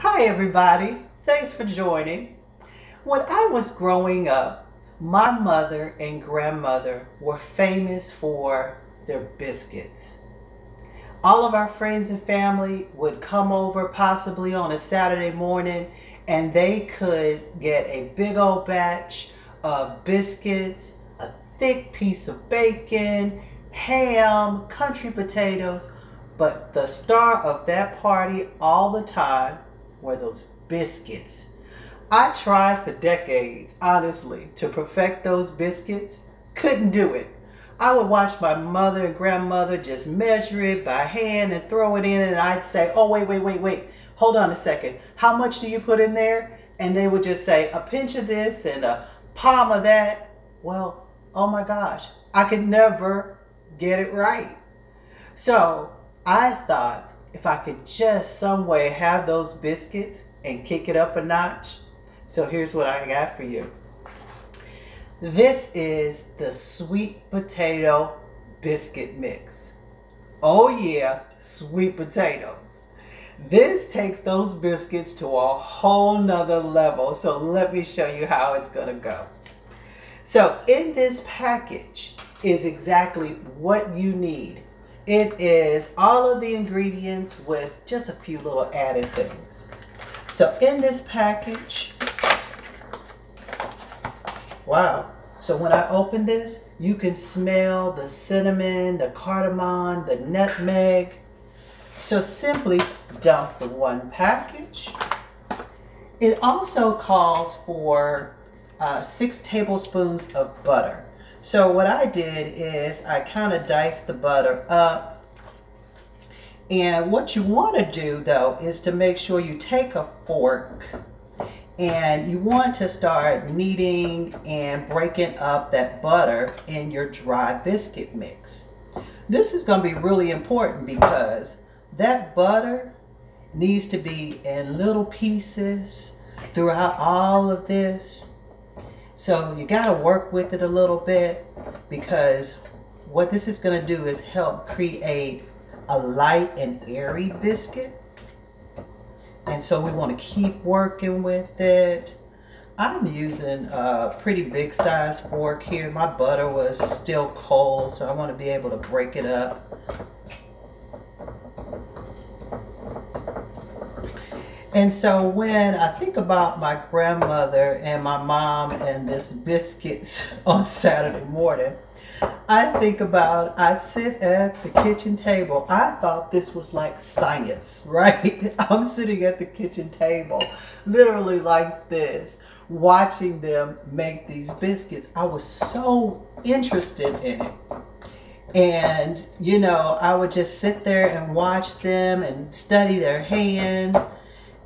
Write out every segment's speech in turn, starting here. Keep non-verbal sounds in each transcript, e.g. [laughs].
Hi, everybody. Thanks for joining. When I was growing up, my mother and grandmother were famous for their biscuits. All of our friends and family would come over possibly on a Saturday morning and they could get a big old batch of biscuits, a thick piece of bacon, ham, country potatoes, but the star of that party all the time were those biscuits. I tried for decades, honestly, to perfect those biscuits. Couldn't do it. I would watch my mother and grandmother just measure it by hand and throw it in, and I'd say, Oh, wait, wait, wait, wait. Hold on a second. How much do you put in there? And they would just say, A pinch of this and a palm of that. Well, oh my gosh, I could never get it right. So I thought if I could just some way have those biscuits and kick it up a notch. So here's what I got for you. This is the sweet potato biscuit mix. Oh yeah, sweet potatoes. This takes those biscuits to a whole nother level. So let me show you how it's gonna go. So in this package is exactly what you need. It is all of the ingredients with just a few little added things. So in this package, wow. So when I open this, you can smell the cinnamon, the cardamom, the nutmeg. So simply dump the one package. It also calls for uh, six tablespoons of butter. So what I did is I kind of diced the butter up. And what you want to do though is to make sure you take a fork and you want to start kneading and breaking up that butter in your dry biscuit mix. This is going to be really important because that butter needs to be in little pieces throughout all of this so you got to work with it a little bit because what this is going to do is help create a light and airy biscuit. And so we want to keep working with it. I'm using a pretty big size fork here. My butter was still cold, so I want to be able to break it up And so when I think about my grandmother and my mom and this biscuits [laughs] on Saturday morning, I think about I'd sit at the kitchen table. I thought this was like science, [laughs] right? I'm sitting at the kitchen table, literally like this, watching them make these biscuits. I was so interested in it. And, you know, I would just sit there and watch them and study their hands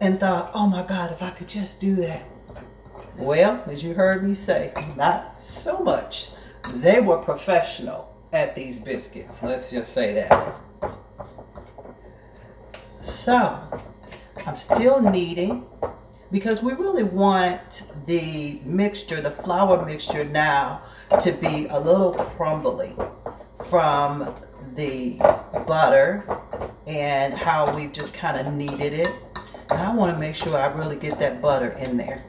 and thought, oh my God, if I could just do that. Well, as you heard me say, not so much. They were professional at these biscuits. Let's just say that. So, I'm still kneading because we really want the mixture, the flour mixture now to be a little crumbly from the butter and how we've just kind of kneaded it. And I want to make sure I really get that butter in there.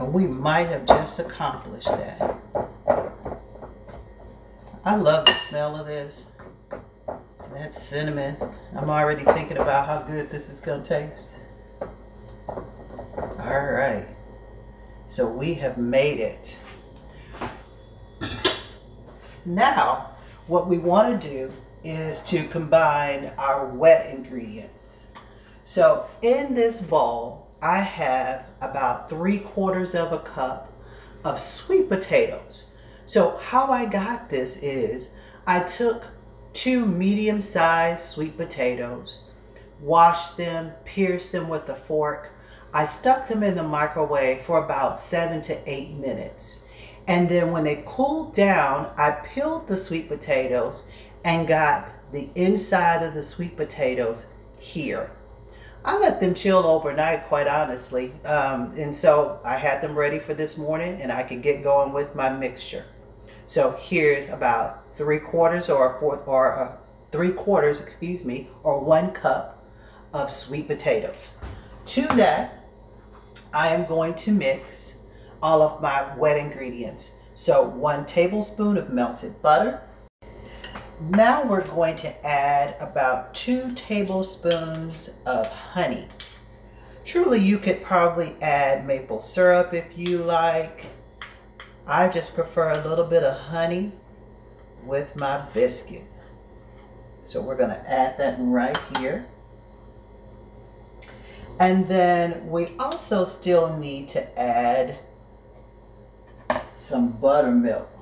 And we might have just accomplished that. I love the smell of this. That cinnamon. I'm already thinking about how good this is going to taste. All right. So we have made it. Now, what we want to do is to combine our wet ingredients. So in this bowl, I have about three quarters of a cup of sweet potatoes. So how I got this is I took two medium sized sweet potatoes, washed them, pierced them with a fork. I stuck them in the microwave for about seven to eight minutes. And then when they cooled down, I peeled the sweet potatoes and got the inside of the sweet potatoes here. I let them chill overnight, quite honestly. Um, and so I had them ready for this morning and I could get going with my mixture. So here's about three quarters or a fourth or a three quarters, excuse me, or one cup of sweet potatoes. To that, I am going to mix all of my wet ingredients. So one tablespoon of melted butter. Now we're going to add about two tablespoons of honey. Truly, you could probably add maple syrup if you like. I just prefer a little bit of honey with my biscuit. So we're going to add that right here. And then we also still need to add some buttermilk.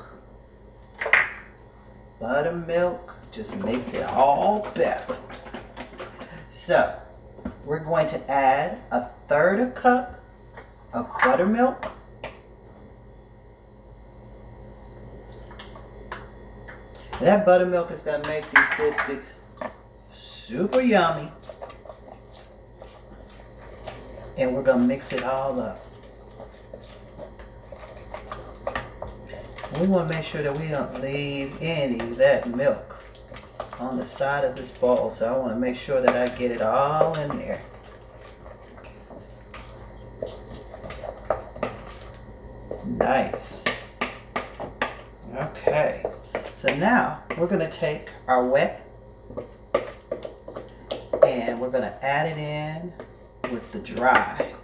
Buttermilk just makes it all better. So we're going to add a third a cup of buttermilk. That buttermilk is going to make these biscuits super yummy. And we're going to mix it all up. We want to make sure that we don't leave any of that milk on the side of this bowl. So I want to make sure that I get it all in there. Nice. Okay. So now we're going to take our wet and we're going to add it in with the dry.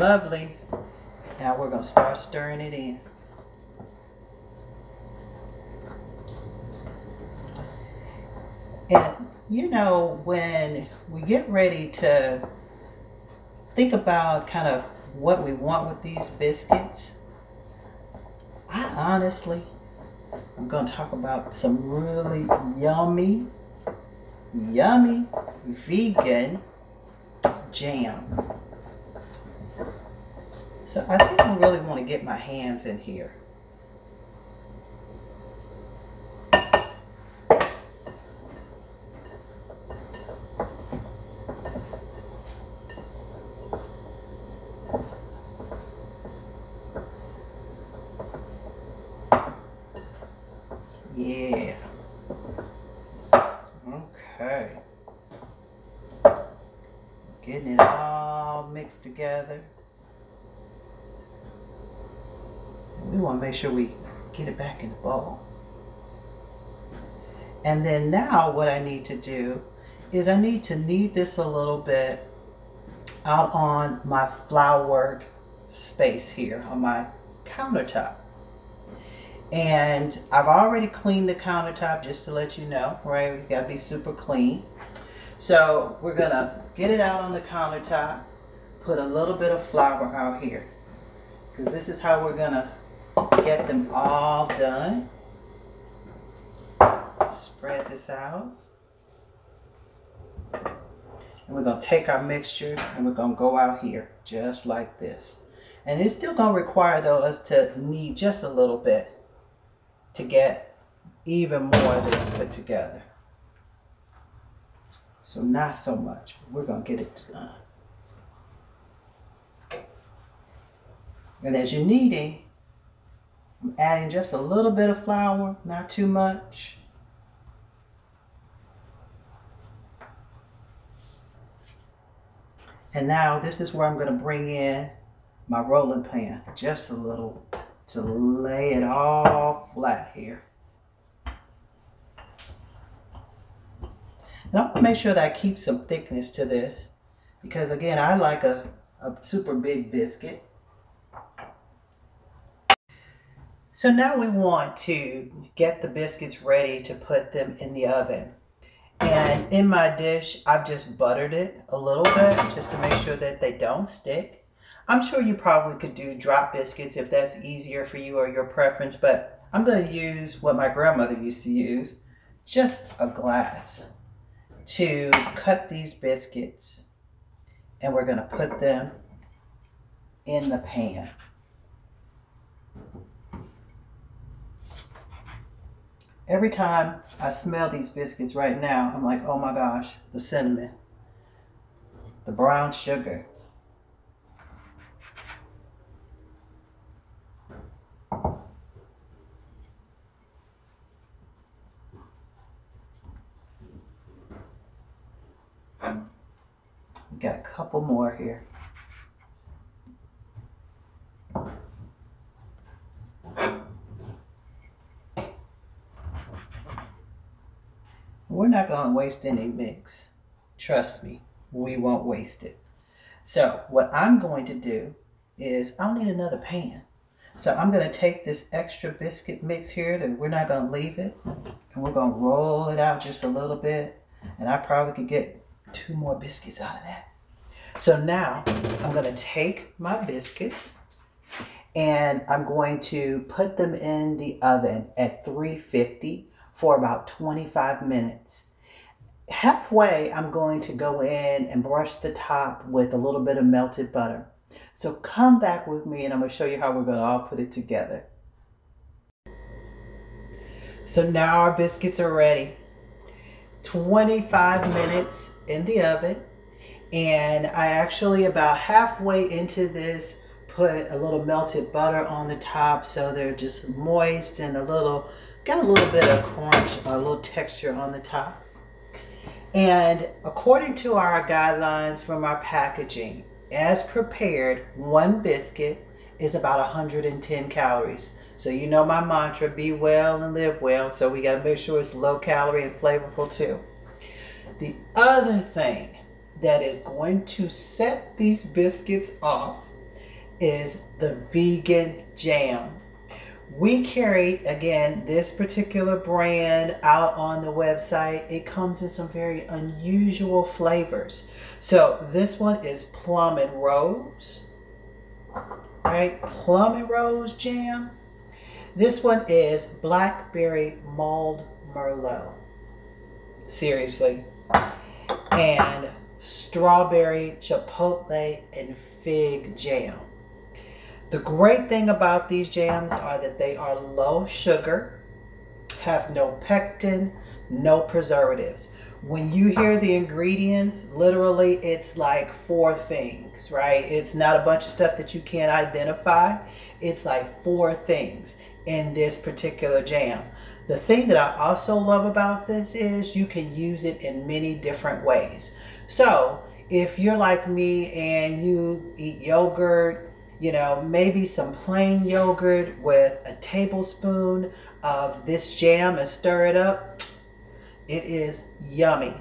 Lovely. Now we're going to start stirring it in. And you know, when we get ready to think about kind of what we want with these biscuits, I honestly, I'm going to talk about some really yummy, yummy vegan jam. So I think I really want to get my hands in here. Yeah. Okay. Getting it all mixed together. We want to make sure we get it back in the bowl. And then now what I need to do is I need to knead this a little bit out on my floured space here on my countertop. And I've already cleaned the countertop just to let you know, right? It's got to be super clean. So we're going to get it out on the countertop, put a little bit of flour out here. Because this is how we're going to get them all done. Spread this out. And we're going to take our mixture and we're going to go out here just like this. And it's still going to require though us to knead just a little bit to get even more of this put together. So not so much. We're going to get it done. And as you're kneading, I'm adding just a little bit of flour, not too much. And now this is where I'm going to bring in my rolling pin, just a little to lay it all flat here. And I want to make sure that I keep some thickness to this because again, I like a, a super big biscuit. So now we want to get the biscuits ready to put them in the oven. And in my dish, I've just buttered it a little bit just to make sure that they don't stick. I'm sure you probably could do drop biscuits if that's easier for you or your preference, but I'm going to use what my grandmother used to use, just a glass, to cut these biscuits. And we're going to put them in the pan. Every time I smell these biscuits right now, I'm like, oh my gosh, the cinnamon, the brown sugar. we got a couple more here. We're not going to waste any mix. Trust me, we won't waste it. So what I'm going to do is I'll need another pan. So I'm going to take this extra biscuit mix here that we're not going to leave it. And we're going to roll it out just a little bit. And I probably could get two more biscuits out of that. So now I'm going to take my biscuits and I'm going to put them in the oven at 350 for about 25 minutes. Halfway, I'm going to go in and brush the top with a little bit of melted butter. So come back with me and I'm going to show you how we're going to all put it together. So now our biscuits are ready. 25 minutes in the oven. And I actually about halfway into this put a little melted butter on the top so they're just moist and a little, got a little bit of crunch, a little texture on the top. And according to our guidelines from our packaging, as prepared, one biscuit is about 110 calories. So you know my mantra, be well and live well. So we got to make sure it's low calorie and flavorful too. The other thing that is going to set these biscuits off is the vegan jam. We carry, again, this particular brand out on the website. It comes in some very unusual flavors. So this one is plum and rose, right? Plum and rose jam. This one is blackberry mulled merlot. Seriously. And strawberry chipotle and fig jam. The great thing about these jams are that they are low sugar, have no pectin, no preservatives. When you hear the ingredients, literally it's like four things, right? It's not a bunch of stuff that you can't identify. It's like four things in this particular jam. The thing that I also love about this is you can use it in many different ways. So if you're like me and you eat yogurt, you know, maybe some plain yogurt with a tablespoon of this jam and stir it up. It is yummy.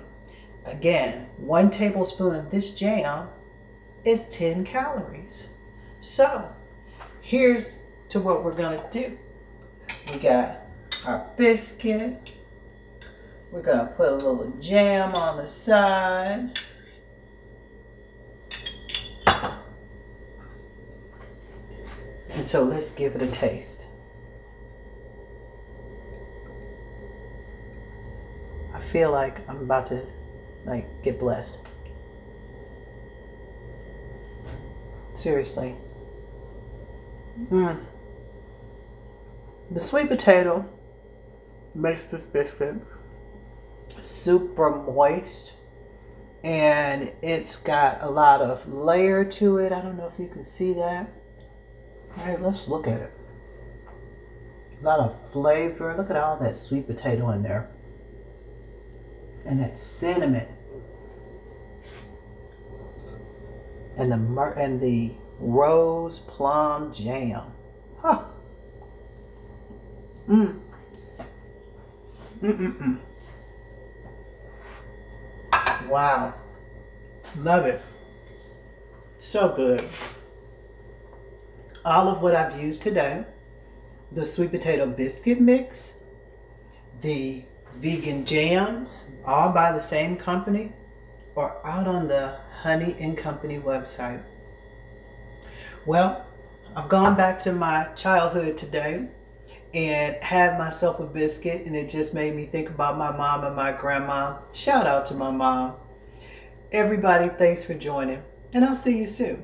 Again, one tablespoon of this jam is 10 calories. So, here's to what we're going to do. We got our biscuit. We're going to put a little jam on the side. And so let's give it a taste. I feel like I'm about to like get blessed. Seriously. Mm. The sweet potato makes this biscuit super moist and it's got a lot of layer to it. I don't know if you can see that. All right, let's look at it. A lot of flavor. Look at all that sweet potato in there. And that cinnamon. And the mur- and the rose plum jam. Huh. Mm. Mm-mm-mm. Wow. Love it. So good all of what I've used today the sweet potato biscuit mix, the vegan jams, all by the same company, or out on the Honey and Company website. Well, I've gone back to my childhood today and had myself a biscuit, and it just made me think about my mom and my grandma. Shout out to my mom. Everybody, thanks for joining, and I'll see you soon.